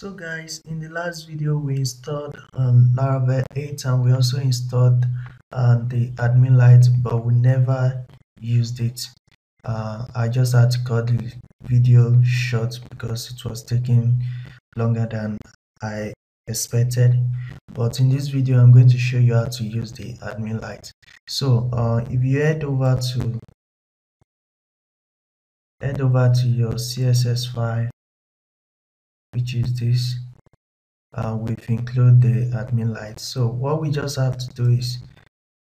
so guys in the last video we installed um, laravel 8 and we also installed uh, the admin light but we never used it. Uh, i just had to cut the video short because it was taking longer than i expected. But in this video i'm going to show you how to use the admin light. So uh, if you head over to head over to your css file which is this uh, we've included the admin light so what we just have to do is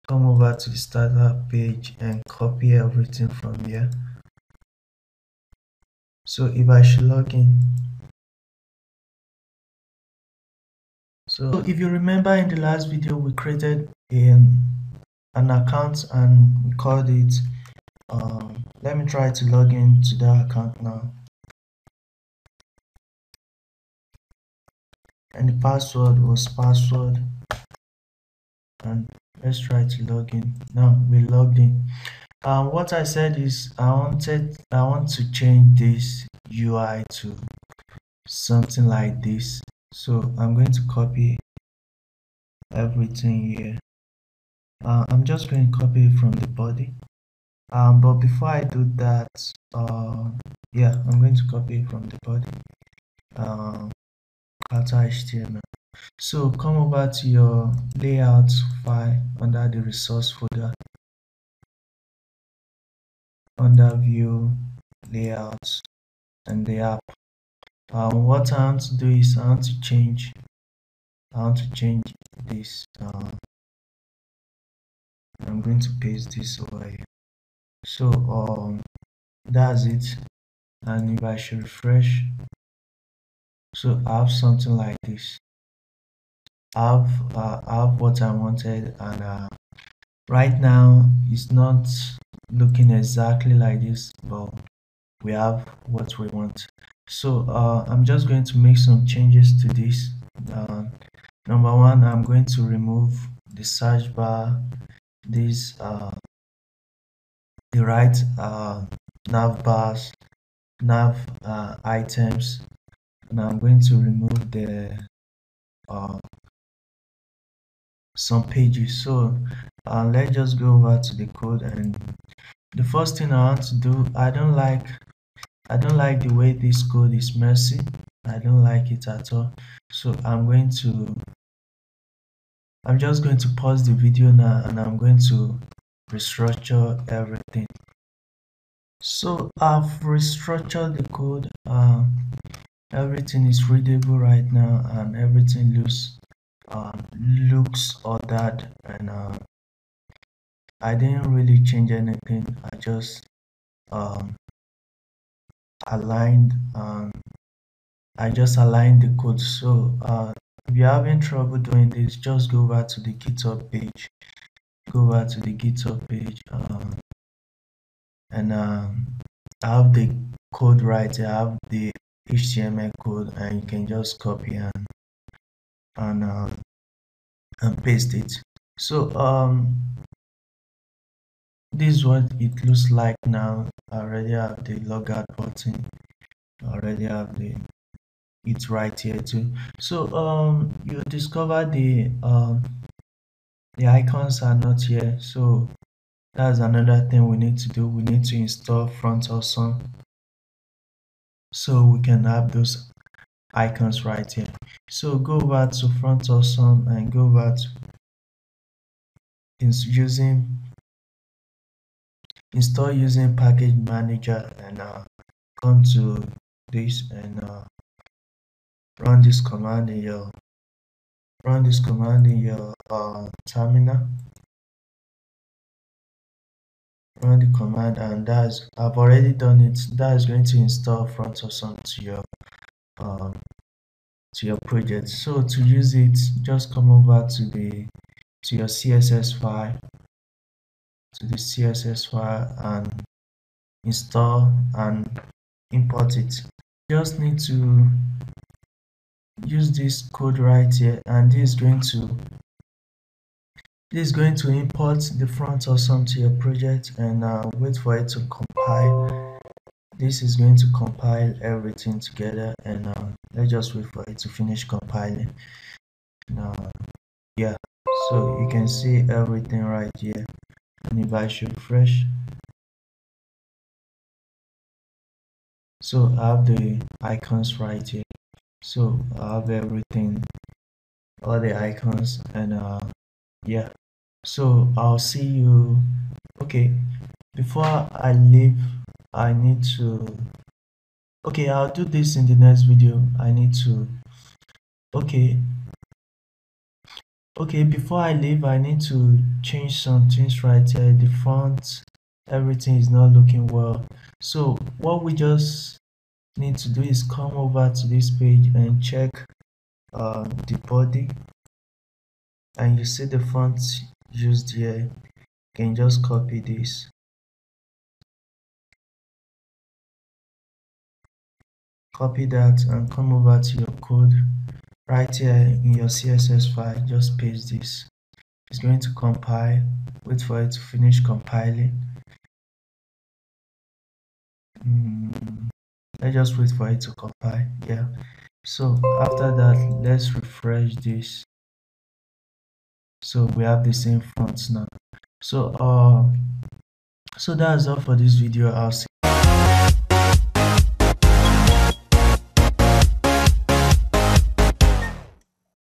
come over to the startup page and copy everything from here. So if I should log in. So if you remember in the last video we created an, an account and we called it um, let me try to log in to that account now and the password was password. And let's try to log in. Now we logged in. Um, what I said is I wanted I want to change this UI to something like this. So I'm going to copy everything here. Uh, I'm just going to copy from the body. Um, but before I do that uh, yeah I'm going to copy from the body. Um, HTML. So come over to your layout file under the resource folder, under view, layouts, and the app. Um, what I want to do is I want to change, I want to change this. Uh, I'm going to paste this over here. So um, that's it. And if I should refresh, so I have something like this. I have uh, I have what I wanted and uh, right now it's not looking exactly like this but we have what we want. So uh, I'm just going to make some changes to this. Uh, number one I'm going to remove the search bar this uh, the right uh, nav bars nav items now I'm going to remove the uh, some pages. So uh, let's just go over to the code and the first thing I want to do I don't like I don't like the way this code is messy. I don't like it at all. So I'm going to I'm just going to pause the video now and I'm going to restructure everything. So I've restructured the code uh, everything is readable right now and everything looks uh, looks ordered and uh, I didn't really change anything. I just um, aligned um, I just aligned the code. So uh, if you're having trouble doing this just go over to the github page. Go over to the github page um, and um, I have the code right I have the HTML code and you can just copy and and uh, and paste it. So um this is what it looks like now. I already have the logout button. I already have the it's right here too. So um you discover the um the icons are not here. So that's another thing we need to do. We need to install Font Awesome so we can have those icons right here. So go back to Font Awesome and go back to using install using package manager and uh, come to this and uh, run this command in your run this command in your uh, terminal run the command and that's I've already done it. That is going to install Font Awesome to your um, to your project. So to use it just come over to the to your css file to the css file and install and import it. Just need to use this code right here and this is going to this is going to import the Font Awesome to your project and uh, wait for it to compile. This is going to compile everything together and uh, let's just wait for it to finish compiling. Now yeah so you can see everything right here. And if I should refresh so I have the icons right here. So I have everything all the icons and uh yeah. So I'll see you. Okay. Before I leave I need to okay I'll do this in the next video. I need to okay. Okay before I leave I need to change some things right here. The font everything is not looking well. So what we just need to do is come over to this page and check uh, the body and you see the font used here you can just copy this. Copy that and come over to your code. Right here in your css file just paste this. It's going to compile. Wait for it to finish compiling. Mm, let's just wait for it to compile. Yeah. So after that let's refresh this so we have the same fonts now. So uh so that's all for this video. I'll see